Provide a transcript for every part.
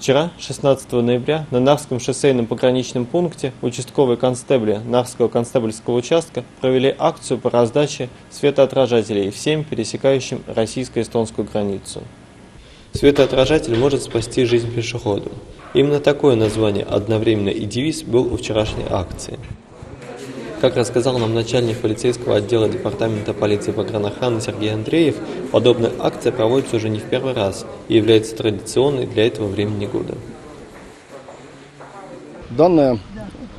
Вчера, 16 ноября, на Нарском шоссейном пограничном пункте участковые констебли Нарского констебльского участка провели акцию по раздаче светоотражателей всем пересекающим российско-эстонскую границу. Светоотражатель может спасти жизнь пешеходу. Именно такое название одновременно и девиз был у вчерашней акции. Как рассказал нам начальник полицейского отдела Департамента полиции погранохраны Сергей Андреев, подобная акция проводится уже не в первый раз и является традиционной для этого времени года. Данная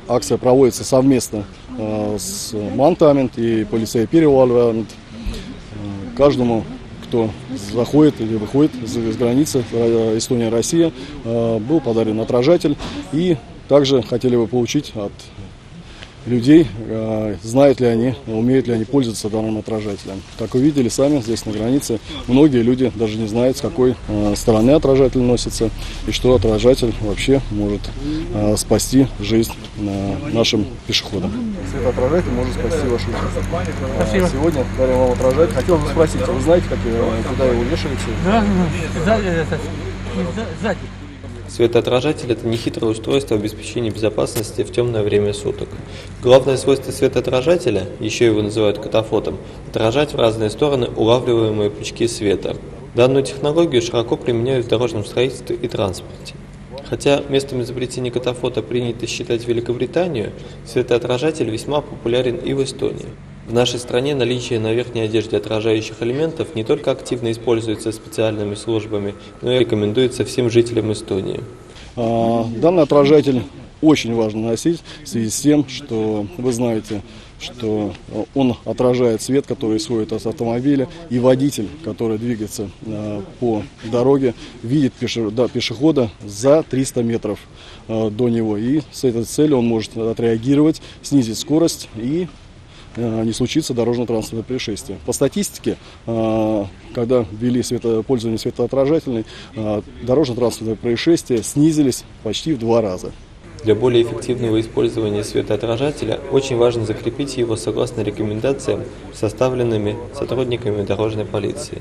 акция проводится совместно э, с Мантамент и полицей Переваливамент. Э, каждому, кто заходит или выходит из границы э, Эстония-Россия, был подарен отражатель. И также хотели бы получить от людей, э, знают ли они, умеют ли они пользоваться данным отражателем. Как вы видели сами, здесь на границе многие люди даже не знают, с какой э, стороны отражатель носится и что отражатель вообще может э, спасти жизнь нашим пешеходам. Светоотражатель может спасти вашу жизнь. Спасибо. Сегодня дарим вам отражатель. Хотел бы спросить, а вы знаете, как, куда его вешаете? Да, сзади. сзади. Светоотражатель – это нехитрое устройство обеспечения безопасности в темное время суток. Главное свойство светоотражателя, еще его называют катафотом, отражать в разные стороны улавливаемые пучки света. Данную технологию широко применяют в дорожном строительстве и транспорте. Хотя местом изобретения катафота принято считать Великобританию, светоотражатель весьма популярен и в Эстонии. В нашей стране наличие на верхней одежде отражающих элементов не только активно используется специальными службами, но и рекомендуется всем жителям Эстонии. А, данный отражатель очень важно носить в связи с тем, что вы знаете, что он отражает свет, который исходит от автомобиля, и водитель, который двигается а, по дороге, видит пешехода за 300 метров а, до него. И с этой целью он может отреагировать, снизить скорость и не случится дорожно-транспортное происшествие. По статистике, э, когда ввели свето, пользование светоотражательной, э, дорожно-транспортные происшествия снизились почти в два раза. Для более эффективного использования светоотражателя очень важно закрепить его согласно рекомендациям, составленными сотрудниками дорожной полиции.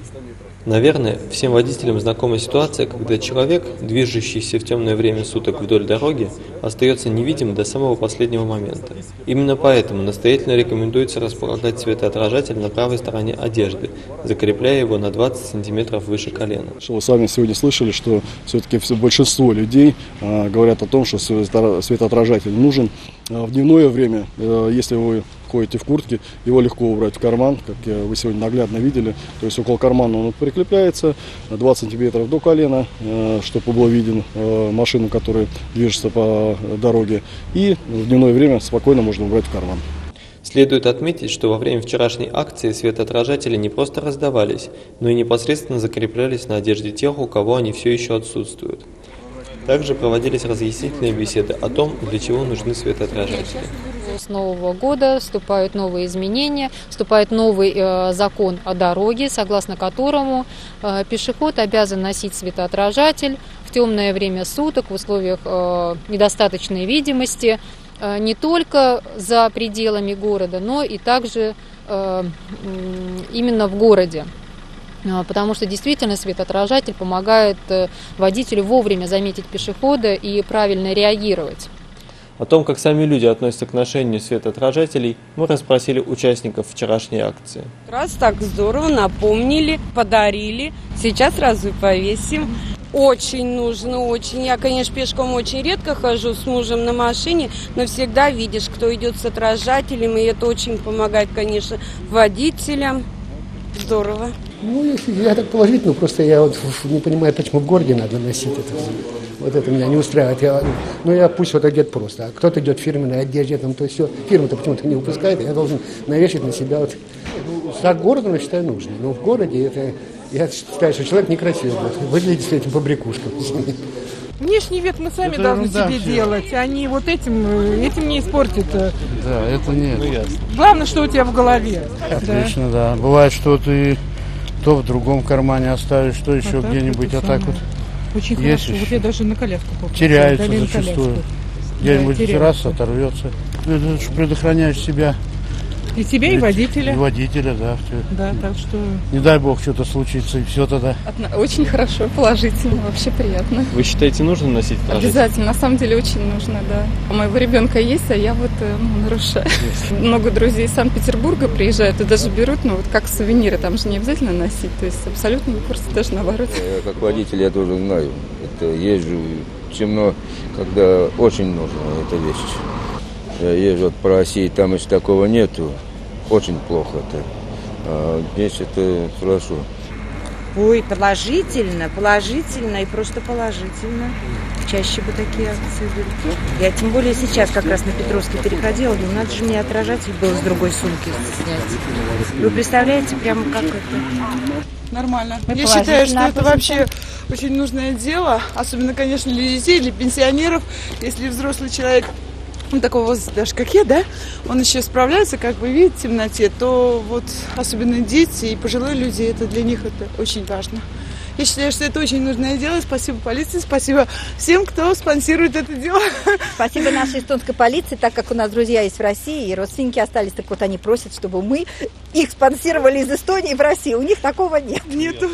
Наверное, всем водителям знакома ситуация, когда человек, движущийся в темное время суток вдоль дороги, остается невидим до самого последнего момента. Именно поэтому настоятельно рекомендуется располагать светоотражатель на правой стороне одежды, закрепляя его на 20 сантиметров выше колена. Вы сами сегодня слышали, что все-таки большинство людей э, говорят о том, что светоотражатель нужен. А в дневное время, э, если вы ходите в куртке, его легко убрать в карман, как вы сегодня наглядно видели. То есть около кармана он прикрепляется, 20 сантиметров до колена, э, чтобы было виден э, машину, которая движется по дороге. И в дневное время спокойно можно убрать в карман. Следует отметить, что во время вчерашней акции светоотражатели не просто раздавались, но и непосредственно закреплялись на одежде тех, у кого они все еще отсутствуют. Также проводились разъяснительные беседы о том, для чего нужны светоотражатели. С нового года вступают новые изменения, вступает новый э, закон о дороге, согласно которому э, пешеход обязан носить светоотражатель в темное время суток в условиях э, недостаточной видимости не только за пределами города, но и также именно в городе. Потому что действительно светоотражатель помогает водителю вовремя заметить пешехода и правильно реагировать. О том, как сами люди относятся к ношению светоотражателей, мы расспросили участников вчерашней акции. Раз так здорово, напомнили, подарили. Сейчас сразу и повесим. Очень нужно, очень. Я, конечно, пешком очень редко хожу с мужем на машине, но всегда видишь, кто идет с отражателем, и это очень помогает, конечно, водителям. Здорово. Ну, я так положительно, просто я вот не понимаю, почему в городе надо носить это. Вот это меня не устраивает. Я, ну, я пусть вот одет просто. А кто-то идет в фирменной одежде, там, то есть все. Фирма-то почему-то не выпускает, я должен навешать на себя вот. За городом, я считаю, нужно. Но в городе это, я считаю, что человек некрасивый выглядит с этим побрякушком. Внешний вид мы сами это должны себе все. делать. Они вот этим, этим не испортят. Да, это нет. Ну, Главное, что у тебя в голове. Отлично, да. да. Бывает, что ты то в другом кармане оставишь, то еще вот где-нибудь, а так вот. Очень есть хорошо. Еще. Вот я даже на коляску попала. Теряется зачастую. Где-нибудь да, раз оторвется. Это предохраняешь себя И себя, и водителя. И водителя, да. Все. Да, так что... Не дай бог что-то случится, и все тогда. Очень хорошо, положительно, вообще приятно. Вы считаете, нужно носить? Обязательно, на самом деле очень нужно, да. У моего ребенка есть, а я вот э, ну, нарушаю. Много друзей из Санкт-Петербурга приезжают и даже берут, ну вот как сувениры, там же не обязательно носить, то есть абсолютно не в курсе, даже наоборот. Я как водитель я тоже знаю. Это езжу темно, когда очень нужна эта вещь. Я езжу вот по России, там если такого нету, очень плохо это. А здесь это хорошо. Ой, положительно, положительно и просто положительно. Чаще бы такие акции были. Я тем более сейчас как раз на Петровский переходила, думаю, надо же мне отражатель был с другой сумки снять. Вы представляете, прямо как это? Нормально. Я считаю, что это вообще очень нужное дело, особенно, конечно, для детей, для пенсионеров. Если взрослый человек ну, такого возраста, даже как я, да, он еще справляется, как вы видите, в темноте, то вот особенно дети и пожилые люди, это для них это очень важно. Я считаю, что это очень нужное дело. Спасибо полиции, спасибо всем, кто спонсирует это дело. Спасибо нашей эстонской полиции, так как у нас друзья есть в России, и родственники остались, так вот они просят, чтобы мы их спонсировали из Эстонии в России. У них такого нет. Нету.